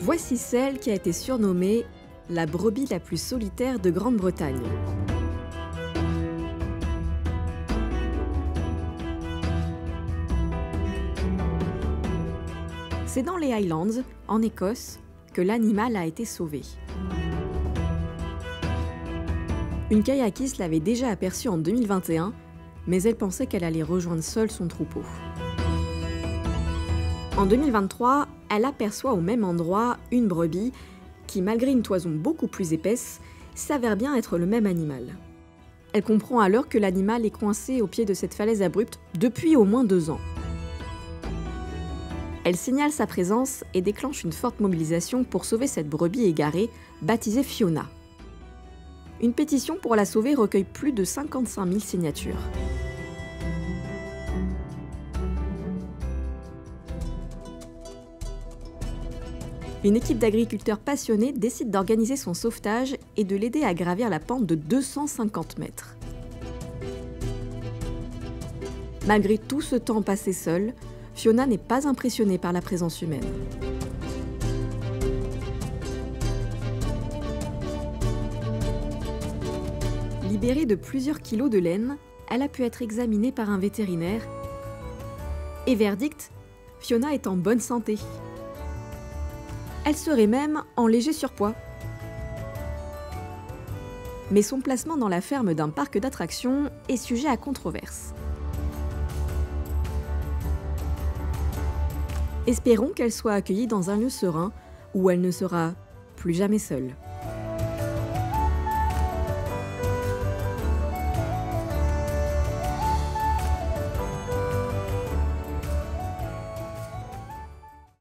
Voici celle qui a été surnommée la brebis la plus solitaire de Grande-Bretagne. C'est dans les Highlands, en Écosse, que l'animal a été sauvé. Une kayakiste l'avait déjà aperçue en 2021, mais elle pensait qu'elle allait rejoindre seule son troupeau. En 2023, elle aperçoit au même endroit une brebis qui, malgré une toison beaucoup plus épaisse, s'avère bien être le même animal. Elle comprend alors que l'animal est coincé au pied de cette falaise abrupte depuis au moins deux ans. Elle signale sa présence et déclenche une forte mobilisation pour sauver cette brebis égarée, baptisée Fiona. Une pétition pour la sauver recueille plus de 55 000 signatures. Une équipe d'agriculteurs passionnés décide d'organiser son sauvetage et de l'aider à gravir la pente de 250 mètres. Malgré tout ce temps passé seul, Fiona n'est pas impressionnée par la présence humaine. Libérée de plusieurs kilos de laine, elle a pu être examinée par un vétérinaire. Et verdict, Fiona est en bonne santé. Elle serait même en léger surpoids. Mais son placement dans la ferme d'un parc d'attractions est sujet à controverse. Espérons qu'elle soit accueillie dans un lieu serein où elle ne sera plus jamais seule.